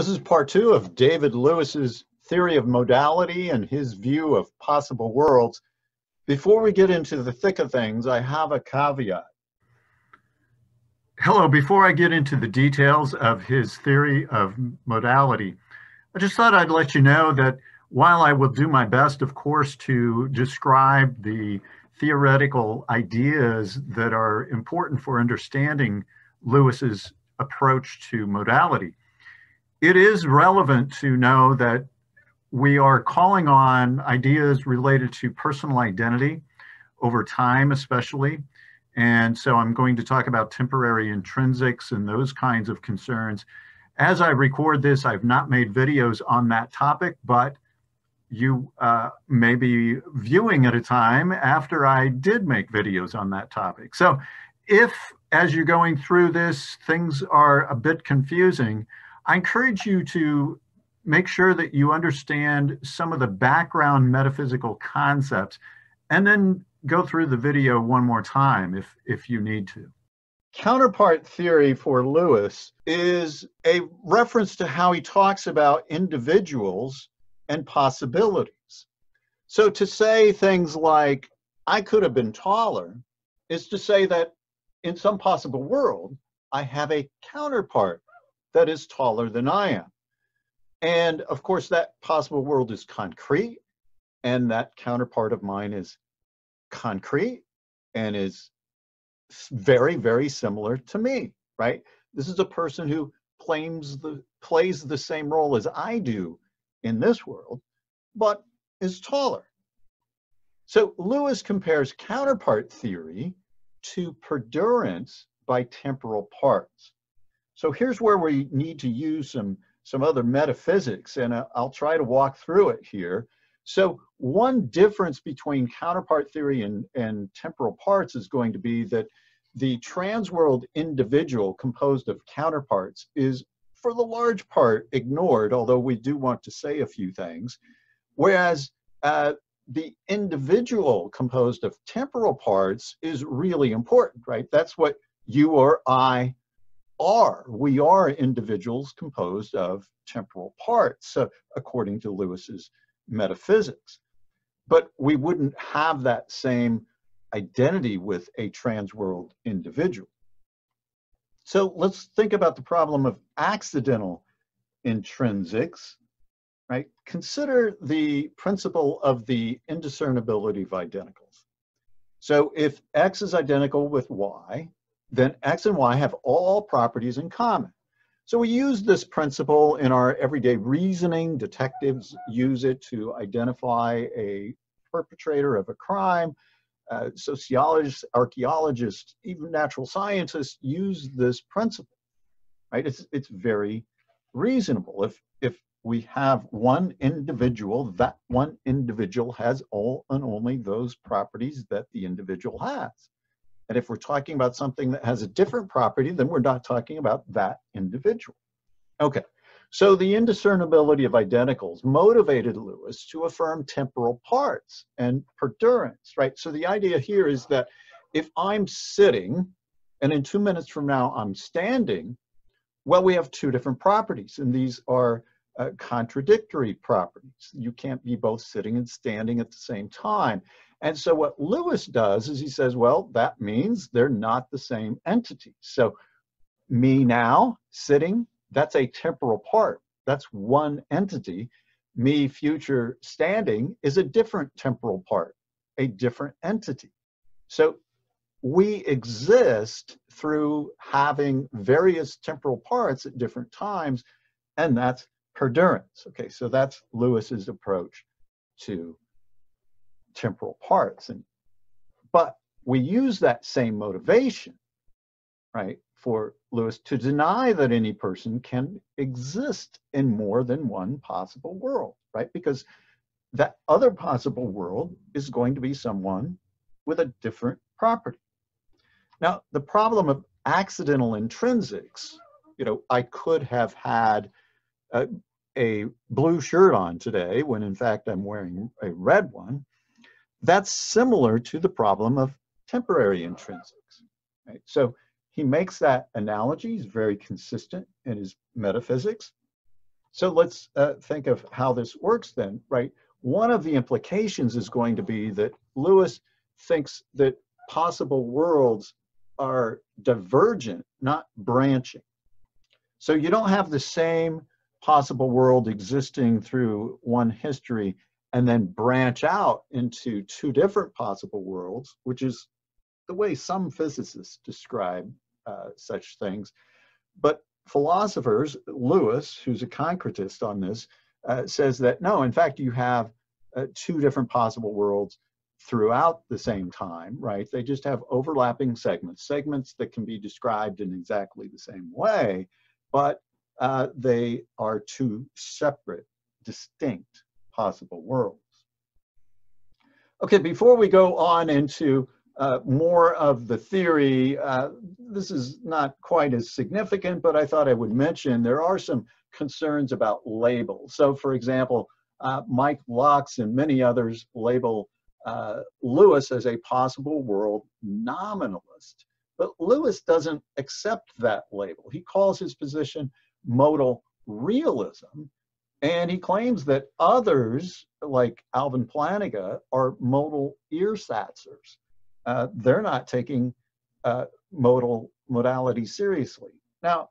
This is part two of David Lewis's theory of modality and his view of possible worlds. Before we get into the thick of things, I have a caveat. Hello, before I get into the details of his theory of modality, I just thought I'd let you know that while I will do my best, of course, to describe the theoretical ideas that are important for understanding Lewis's approach to modality, it is relevant to know that we are calling on ideas related to personal identity over time, especially. And so I'm going to talk about temporary intrinsics and those kinds of concerns. As I record this, I've not made videos on that topic, but you uh, may be viewing at a time after I did make videos on that topic. So if, as you're going through this, things are a bit confusing, I encourage you to make sure that you understand some of the background metaphysical concepts and then go through the video one more time if, if you need to. Counterpart theory for Lewis is a reference to how he talks about individuals and possibilities. So to say things like, I could have been taller, is to say that in some possible world, I have a counterpart that is taller than I am. And of course, that possible world is concrete, and that counterpart of mine is concrete and is very, very similar to me, right? This is a person who claims the plays the same role as I do in this world, but is taller. So Lewis compares counterpart theory to perdurance by temporal parts. So here's where we need to use some, some other metaphysics, and uh, I'll try to walk through it here. So one difference between counterpart theory and, and temporal parts is going to be that the transworld individual composed of counterparts is for the large part ignored, although we do want to say a few things. Whereas uh, the individual composed of temporal parts is really important, right? That's what you or I are. We are individuals composed of temporal parts, according to Lewis's metaphysics. But we wouldn't have that same identity with a transworld individual. So let's think about the problem of accidental intrinsics, right? Consider the principle of the indiscernibility of identicals. So if X is identical with Y, then X and Y have all properties in common. So we use this principle in our everyday reasoning. Detectives use it to identify a perpetrator of a crime uh, sociologists, archaeologists, even natural scientists use this principle, right? It's, it's very reasonable. If, if we have one individual, that one individual has all and only those properties that the individual has. And if we're talking about something that has a different property, then we're not talking about that individual. Okay, so the indiscernibility of identicals motivated Lewis to affirm temporal parts and perdurance, right? So the idea here is that if I'm sitting and in two minutes from now I'm standing, well, we have two different properties, and these are uh, contradictory properties. You can't be both sitting and standing at the same time. And so what Lewis does is he says, well, that means they're not the same entity. So me now sitting that's a temporal part. That's one entity. Me future standing is a different temporal part, a different entity. So we exist through having various temporal parts at different times, and that's perdurance. Okay, so that's Lewis's approach to temporal parts. And but we use that same motivation, right, for Lewis to deny that any person can exist in more than one possible world, right? Because that other possible world is going to be someone with a different property. Now, the problem of accidental intrinsics, you know, I could have had a, a blue shirt on today when in fact I'm wearing a red one. That's similar to the problem of temporary intrinsics, right? So he makes that analogy. He's very consistent in his metaphysics. So let's uh, think of how this works then, right? One of the implications is going to be that Lewis thinks that possible worlds are divergent, not branching. So you don't have the same possible world existing through one history and then branch out into two different possible worlds, which is the way some physicists describe uh, such things. But philosophers, Lewis, who's a concretist on this, uh, says that no, in fact, you have uh, two different possible worlds throughout the same time, right? They just have overlapping segments, segments that can be described in exactly the same way, but uh, they are two separate, distinct possible worlds. Okay, before we go on into uh, more of the theory, uh, this is not quite as significant, but I thought I would mention there are some concerns about labels. So for example, uh, Mike Loux and many others label uh, Lewis as a possible world nominalist. But Lewis doesn't accept that label. He calls his position modal realism, and he claims that others, like Alvin Plantinga, are modal ersatzers. Uh, they're not taking uh, modal modality seriously. Now,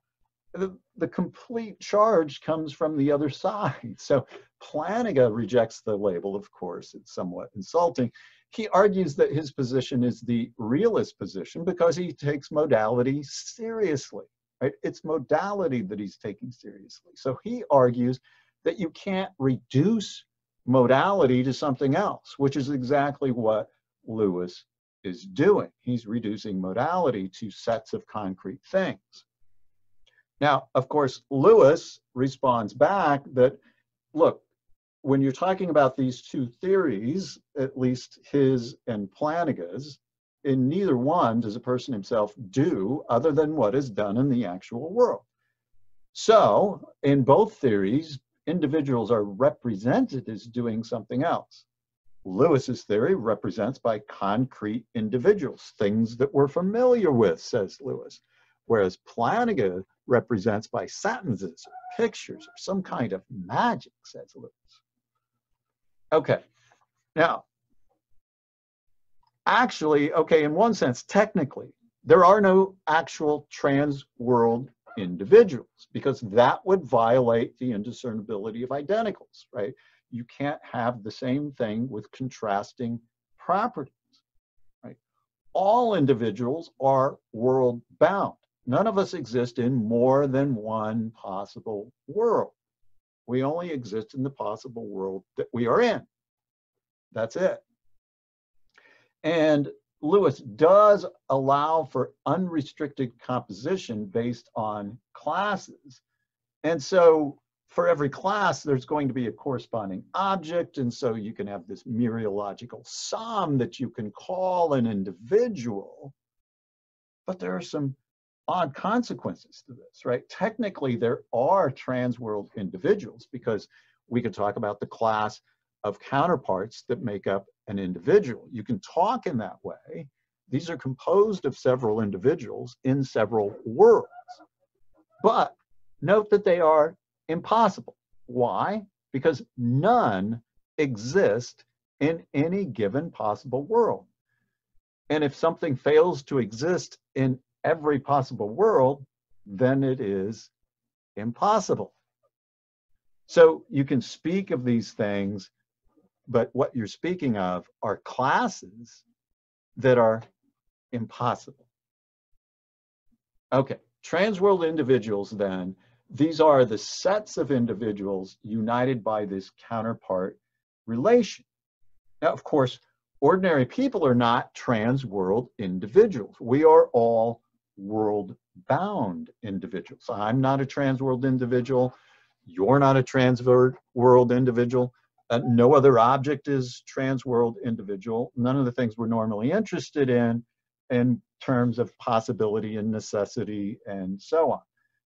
the, the complete charge comes from the other side. So Plantinga rejects the label, of course, it's somewhat insulting. He argues that his position is the realist position because he takes modality seriously, right? It's modality that he's taking seriously. So he argues that you can't reduce modality to something else, which is exactly what Lewis is doing. He's reducing modality to sets of concrete things. Now, of course, Lewis responds back that, look, when you're talking about these two theories, at least his and Plantinga's, in neither one does a person himself do other than what is done in the actual world. So, in both theories, individuals are represented as doing something else. Lewis's theory represents by concrete individuals, things that we're familiar with, says Lewis whereas Plantinga represents by sentences or pictures or some kind of magic, says Lewis. Okay, now, actually, okay, in one sense, technically, there are no actual trans world individuals because that would violate the indiscernibility of identicals, right? You can't have the same thing with contrasting properties, right? All individuals are world bound. None of us exist in more than one possible world. We only exist in the possible world that we are in. That's it. And Lewis does allow for unrestricted composition based on classes. And so for every class, there's going to be a corresponding object. And so you can have this mereological sum that you can call an individual. But there are some odd consequences to this, right? Technically, there are trans world individuals because we could talk about the class of counterparts that make up an individual. You can talk in that way. These are composed of several individuals in several worlds. But note that they are impossible. Why? Because none exist in any given possible world. And if something fails to exist in every possible world, then it is impossible. So you can speak of these things, but what you're speaking of are classes that are impossible. Okay, transworld individuals then, these are the sets of individuals united by this counterpart relation. Now, of course, ordinary people are not trans-world individuals. We are all world bound individuals. I'm not a trans world individual. You're not a trans world individual. Uh, no other object is trans world individual. None of the things we're normally interested in in terms of possibility and necessity and so on.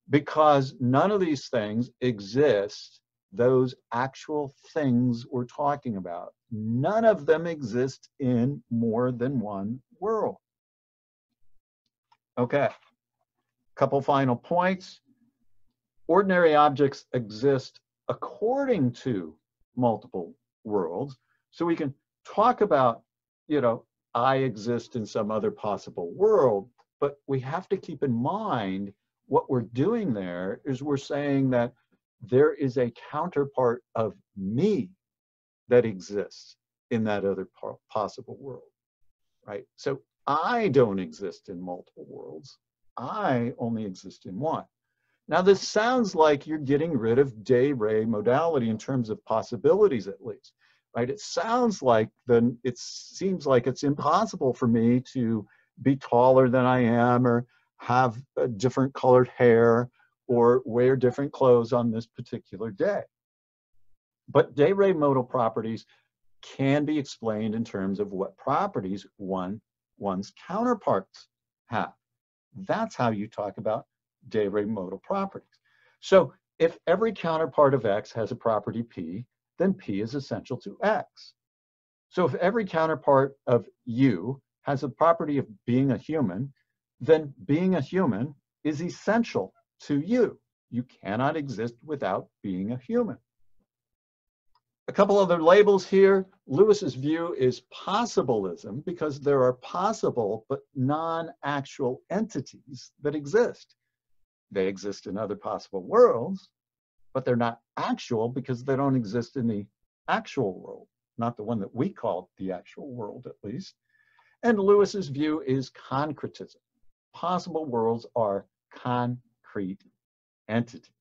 Because none of these things exist, those actual things we're talking about, none of them exist in more than one world. Okay, couple final points. Ordinary objects exist according to multiple worlds. So we can talk about, you know, I exist in some other possible world, but we have to keep in mind what we're doing there is we're saying that there is a counterpart of me that exists in that other possible world, right? So I don't exist in multiple worlds. I only exist in one. Now, this sounds like you're getting rid of de re modality in terms of possibilities, at least, right? It sounds like then it seems like it's impossible for me to be taller than I am or have different colored hair or wear different clothes on this particular day. But de re modal properties can be explained in terms of what properties one one's counterparts have. That's how you talk about de re modal properties. So if every counterpart of x has a property p, then p is essential to x. So if every counterpart of u has a property of being a human, then being a human is essential to you. You cannot exist without being a human. A couple other labels here. Lewis's view is possibilism because there are possible but non-actual entities that exist. They exist in other possible worlds, but they're not actual because they don't exist in the actual world, not the one that we call the actual world at least. And Lewis's view is concretism. Possible worlds are concrete entities.